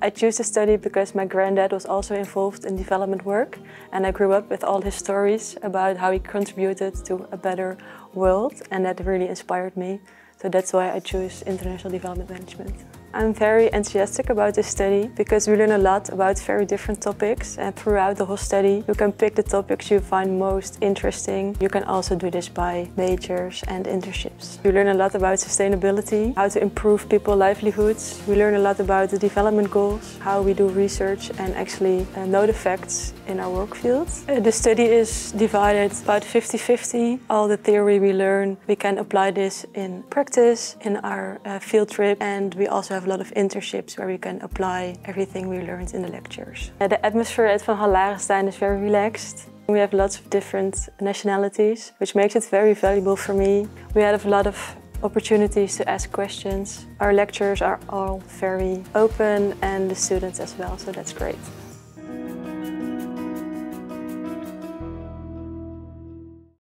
I chose to study because my granddad was also involved in development work and I grew up with all his stories about how he contributed to a better world and that really inspired me. So that's why I choose International Development Management. I'm very enthusiastic about this study because we learn a lot about very different topics and throughout the whole study you can pick the topics you find most interesting. You can also do this by majors and internships. You learn a lot about sustainability, how to improve people's livelihoods. We learn a lot about the development goals, how we do research and actually uh, know the facts in our work field. Uh, the study is divided about 50-50. All the theory we learn, we can apply this in practice, in our uh, field trip and we also have a lot of internships where we can apply everything we learned in the lectures. The atmosphere at Van Hall Larenstein is very relaxed. We have lots of different nationalities, which makes it very valuable for me. We have a lot of opportunities to ask questions. Our lectures are all very open and the students as well, so that's great.